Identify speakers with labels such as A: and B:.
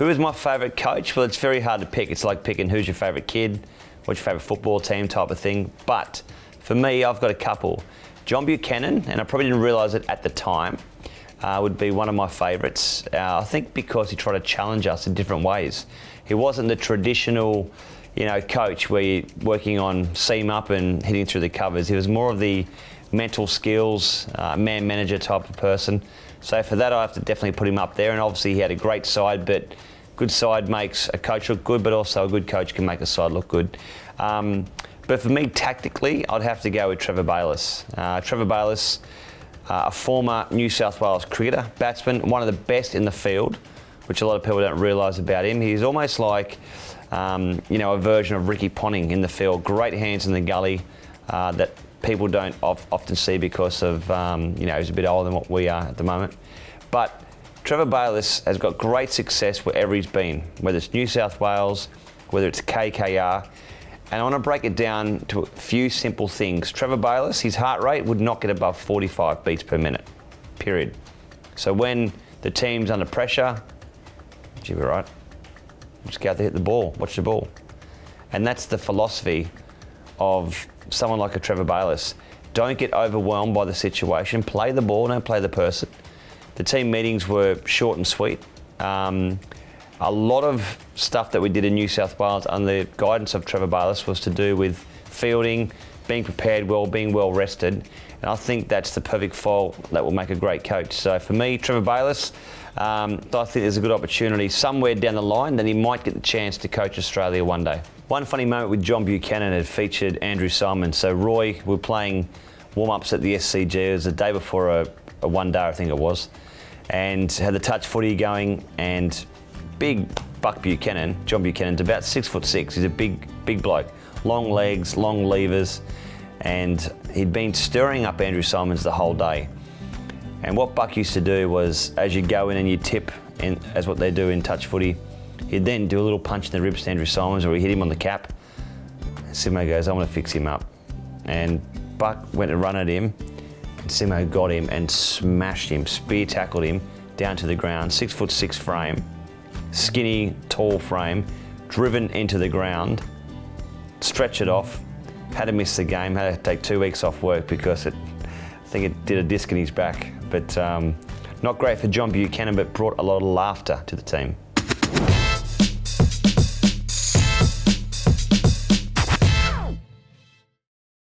A: Who is my favourite coach? Well, it's very hard to pick. It's like picking who's your favourite kid, what's your favourite football team type of thing. But for me, I've got a couple. John Buchanan, and I probably didn't realise it at the time, uh, would be one of my favourites. Uh, I think because he tried to challenge us in different ways. He wasn't the traditional, you know, coach where you're working on seam up and hitting through the covers. He was more of the mental skills, uh, man manager type of person. So for that, I have to definitely put him up there. And obviously, he had a great side, but good side makes a coach look good, but also a good coach can make a side look good. Um, but for me, tactically, I'd have to go with Trevor Bayliss. Uh, Trevor Bayliss, uh, a former New South Wales cricketer, batsman, one of the best in the field, which a lot of people don't realise about him. He's almost like, um, you know, a version of Ricky Ponting in the field. Great hands in the gully uh, that people don't often see because of, um, you know, he's a bit older than what we are at the moment. But Trevor Bayliss has got great success wherever he's been, whether it's New South Wales, whether it's KKR. And I want to break it down to a few simple things. Trevor Bayliss, his heart rate would not get above 45 beats per minute, period. So when the team's under pressure, you'll be right. Just go out there, hit the ball, watch the ball. And that's the philosophy of someone like a Trevor Bayliss. Don't get overwhelmed by the situation. Play the ball, don't play the person. The team meetings were short and sweet. Um, a lot of stuff that we did in New South Wales under the guidance of Trevor Bayliss was to do with fielding, being prepared well, being well rested. And I think that's the perfect foil that will make a great coach. So for me, Trevor Bayliss, um, I think there's a good opportunity somewhere down the line that he might get the chance to coach Australia one day. One funny moment with John Buchanan had featured Andrew Symonds. So Roy, we were playing warm-ups at the SCG. It was the day before a, a one day, I think it was, and had the touch footy going. And big Buck Buchanan, John Buchanan's about six foot six. He's a big, big bloke, long legs, long levers, and he'd been stirring up Andrew Symonds the whole day. And what Buck used to do was, as you go in and you tip, as what they do in touch footy, He'd then do a little punch in the ribs to Andrew Symonds or he hit him on the cap. Simo goes, I want to fix him up. And Buck went and run at him. And Simo got him and smashed him, spear tackled him down to the ground. Six foot six frame, skinny, tall frame, driven into the ground, stretch it off, had to miss the game, had to take two weeks off work because it, I think it did a disc in his back. But um, not great for John Buchanan, but brought a lot of laughter to the team.